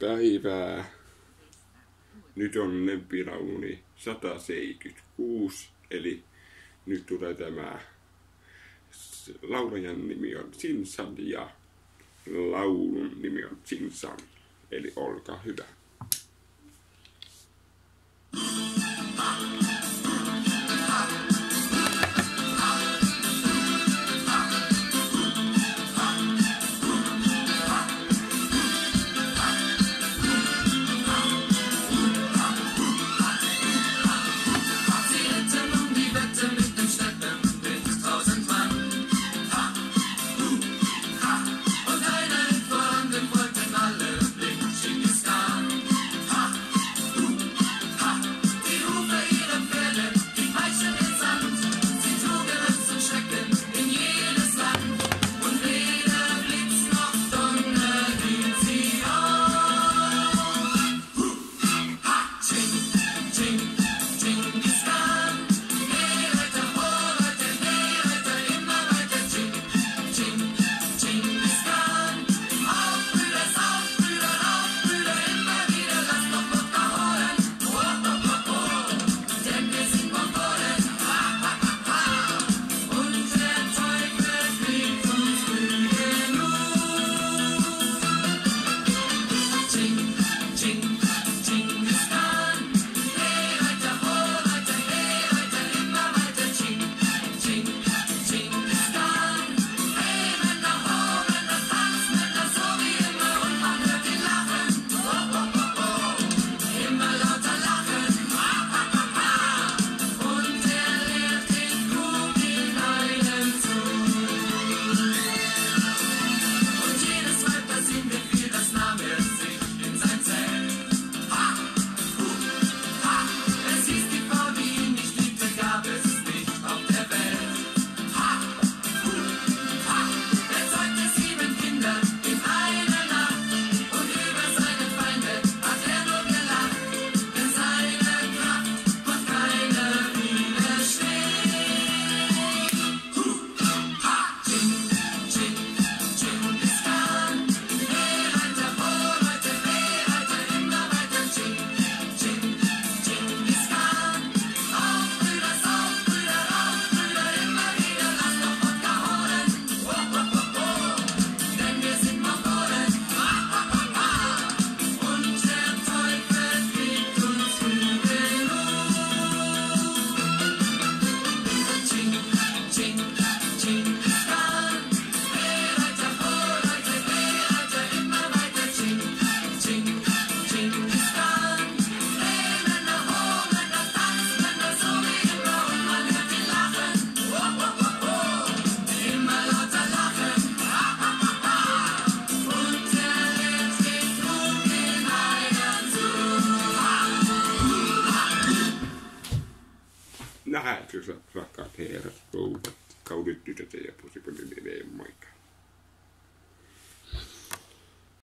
päivää. Nyt on lempilauluni 176, eli nyt tulee tämä laulajan nimi on Sinsan ja laulun nimi on Sinsan, eli olkaa hyvä. Nähdään, rakkaat herrat, rouvat, kaudit tytöt ja pusipelin moikka.